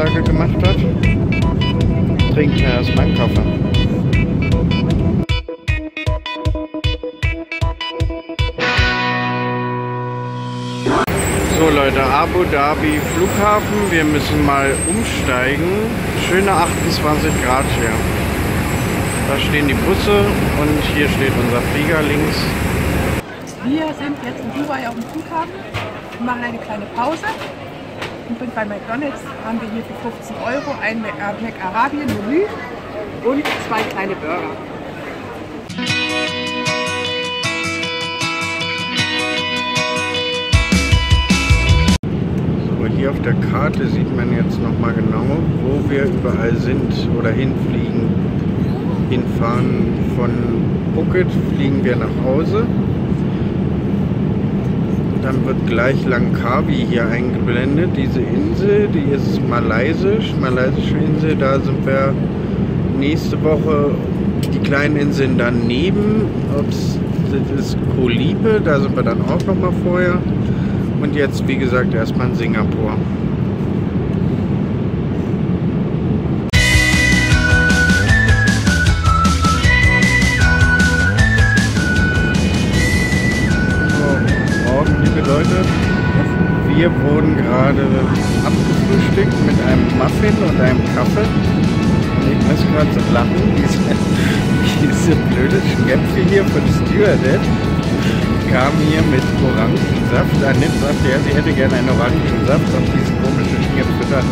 Aussage gemacht hat. Trinken wir erstmal einen Kaffee. So Leute, Abu Dhabi Flughafen. Wir müssen mal umsteigen. Schöne 28 Grad hier. Da stehen die Busse und hier steht unser Flieger links. Wir sind jetzt in Dubai auf dem Flughafen und machen eine kleine Pause. Und bei McDonalds haben wir hier für 15 Euro ein McArabien Menü und zwei kleine Burger. Hier auf der Karte sieht man jetzt nochmal genau, wo wir überall sind oder hinfliegen. Hinfahren von Phuket fliegen wir nach Hause. Dann wird gleich Langkawi hier eingeblendet. Diese Insel, die ist malaysisch, malaysische Insel. Da sind wir nächste Woche die kleinen Inseln daneben. Ups, das ist Koh Lipe, da sind wir dann auch nochmal vorher. Und jetzt, wie gesagt, erstmal in Singapur. Leute. Wir wurden gerade abgefrühstückt mit einem Muffin und einem Kaffee. Ich muss gerade so lachen, diese, diese blöde Schnäpfe hier von Stewardess kam hier mit Orangensaft. Annette sagte, ja, sie hätte gerne einen Orangensaft und diese komische Schnäpfe dann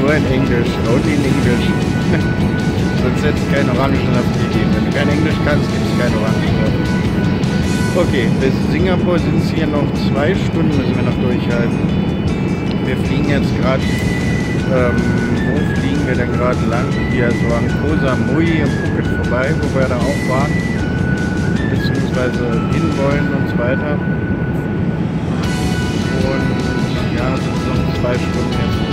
nur in Englisch, only in English. Sonst hätte es keinen Orangensaft gegeben. Wenn du kein Englisch kannst, gibt es keinen Orangensaft. Okay, bis Singapur sind es hier noch zwei Stunden, müssen wir noch durchhalten. Wir fliegen jetzt gerade, ähm, wo fliegen wir denn gerade lang? Hier so an Koh Samui im Phuket vorbei, wo wir da auch waren, beziehungsweise hinwollen und so weiter. Und ja, sind so zwei Stunden jetzt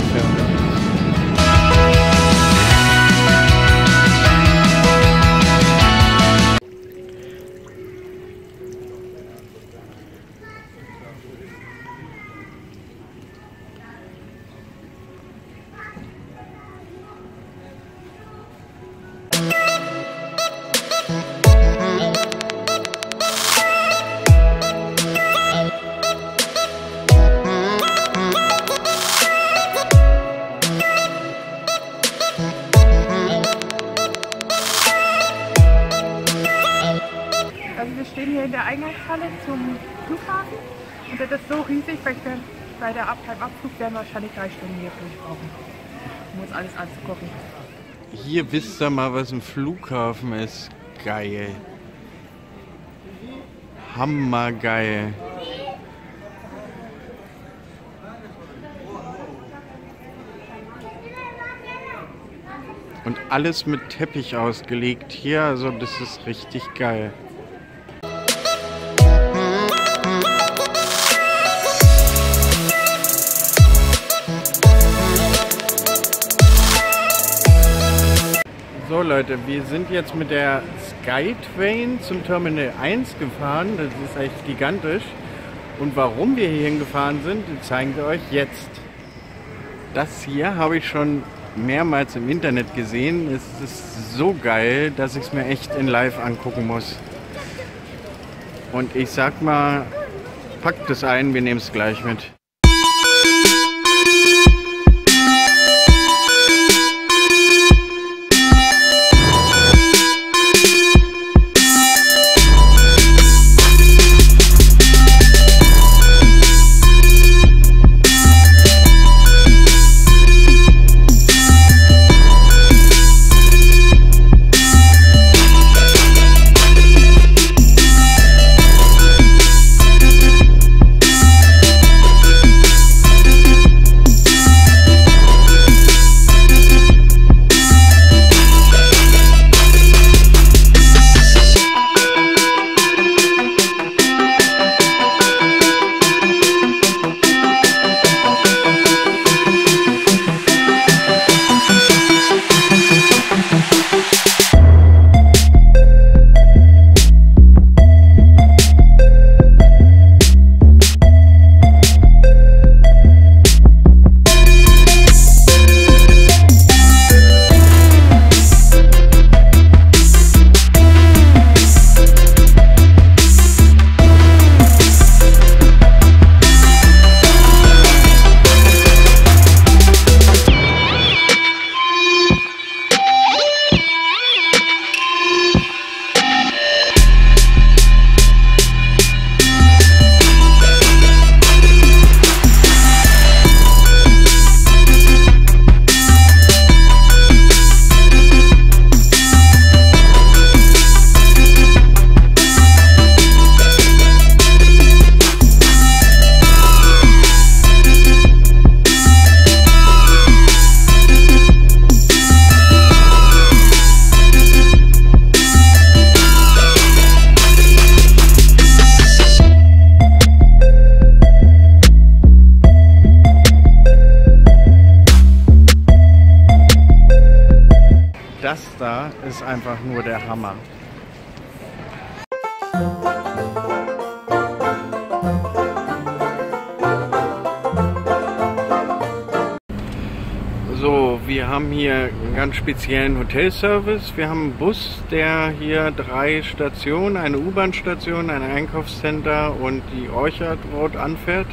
Eingangshalle zum Flughafen und das ist so riesig, weil ich dann bei der Ab beim Abflug werden wahrscheinlich drei Stunden hier durchbrauchen, um uns alles anzugucken. Hier wisst ihr mal, was ein Flughafen ist. Geil. Hammergeil. Und alles mit Teppich ausgelegt hier, also das ist richtig geil. Leute, wir sind jetzt mit der Skytrain zum Terminal 1 gefahren. Das ist echt gigantisch. Und warum wir hierhin gefahren sind, zeigen wir euch jetzt. Das hier habe ich schon mehrmals im Internet gesehen. Es ist so geil, dass ich es mir echt in live angucken muss. Und ich sag mal, packt es ein, wir nehmen es gleich mit. Einfach nur der Hammer. So, wir haben hier einen ganz speziellen Hotelservice. Wir haben einen Bus, der hier drei Stationen, eine U-Bahn-Station, ein Einkaufscenter und die Orchard Road anfährt.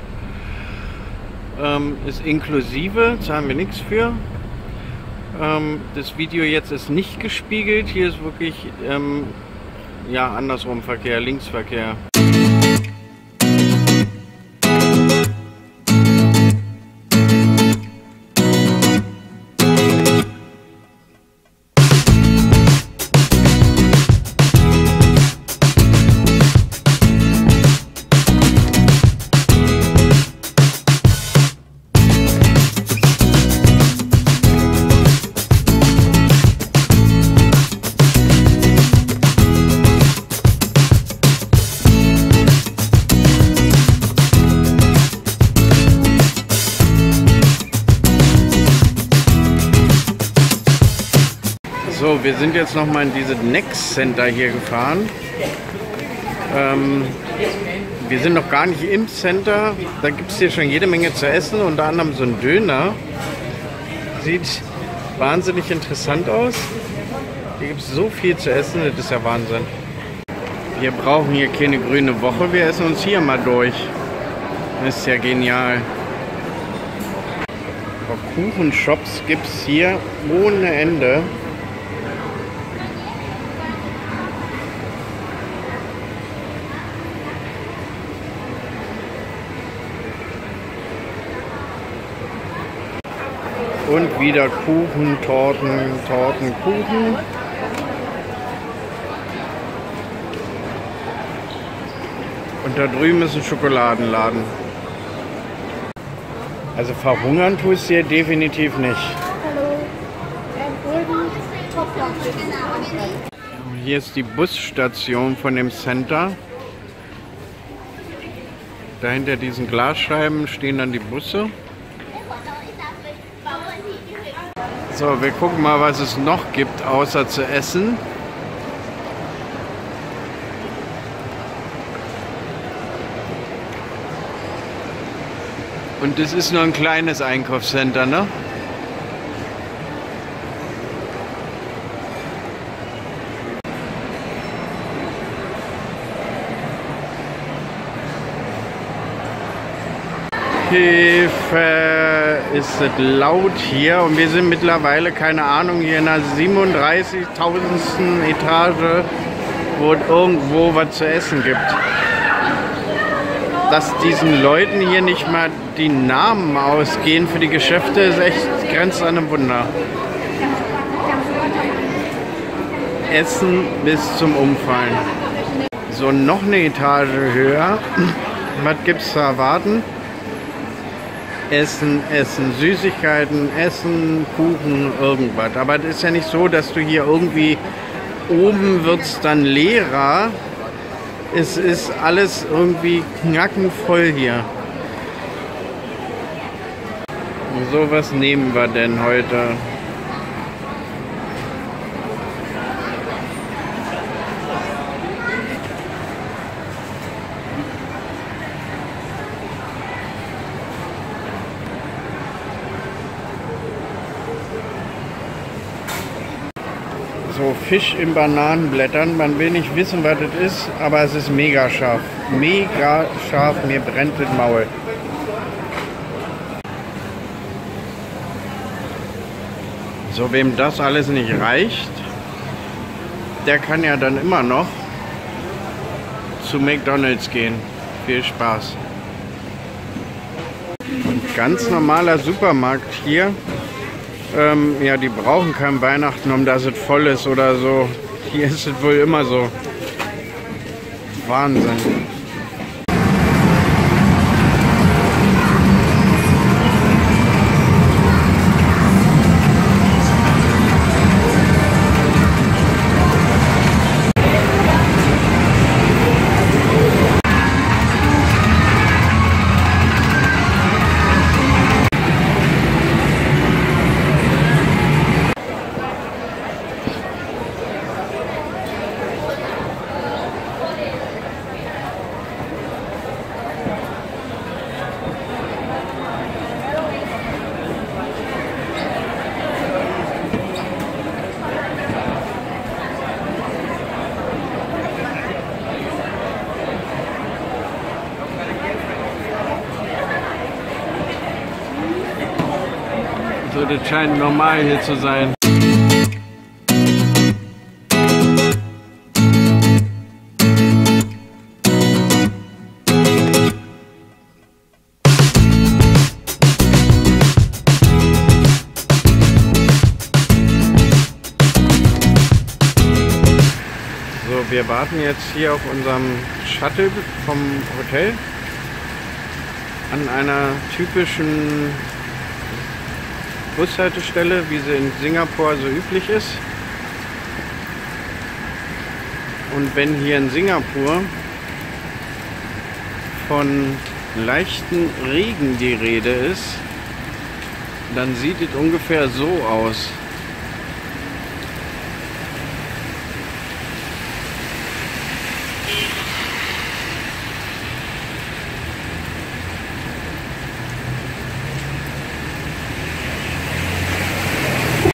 Ähm, ist inklusive, zahlen wir nichts für. Ähm, das Video jetzt ist nicht gespiegelt. Hier ist wirklich ähm, ja andersrum Verkehr, Linksverkehr. Wir sind jetzt noch mal in diese Next Center hier gefahren. Ähm, wir sind noch gar nicht im Center. Da gibt es hier schon jede Menge zu essen, unter anderem so ein Döner. Sieht wahnsinnig interessant aus. Hier gibt es so viel zu essen, das ist ja Wahnsinn. Wir brauchen hier keine grüne Woche, wir essen uns hier mal durch. Das ist ja genial. Kuchenshops gibt es hier ohne Ende. Und wieder Kuchen, Torten, Torten, Kuchen. Und da drüben ist ein Schokoladenladen. Also verhungern tust du hier definitiv nicht. Hier ist die Busstation von dem Center. Dahinter diesen Glasscheiben stehen dann die Busse. So, wir gucken mal, was es noch gibt, außer zu essen. Und das ist nur ein kleines Einkaufscenter, ne? Hilfe, ist es laut hier und wir sind mittlerweile, keine Ahnung, hier in der 37.000. Etage, wo es irgendwo was zu essen gibt. Dass diesen Leuten hier nicht mal die Namen ausgehen für die Geschäfte, ist echt grenzt an einem Wunder. Essen bis zum Umfallen. So, noch eine Etage höher. Was gibt es zu erwarten? Essen, Essen, Süßigkeiten, Essen, Kuchen, irgendwas. Aber es ist ja nicht so, dass du hier irgendwie oben wird es dann leerer. Es ist alles irgendwie knackenvoll hier. So was nehmen wir denn heute? Fisch in Bananenblättern. Man will nicht wissen, was das ist, aber es ist mega scharf. Mega scharf, mir brennt das Maul. So, wem das alles nicht reicht, der kann ja dann immer noch zu McDonalds gehen. Viel Spaß. Ganz normaler Supermarkt hier ähm, ja, die brauchen kein Weihnachten, um dass es voll ist oder so. Hier ist es wohl immer so. Wahnsinn. Das scheint normal hier zu sein. So, wir warten jetzt hier auf unserem Shuttle vom Hotel an einer typischen Bushaltestelle, wie sie in Singapur so üblich ist. Und wenn hier in Singapur von leichten Regen die Rede ist, dann sieht es ungefähr so aus.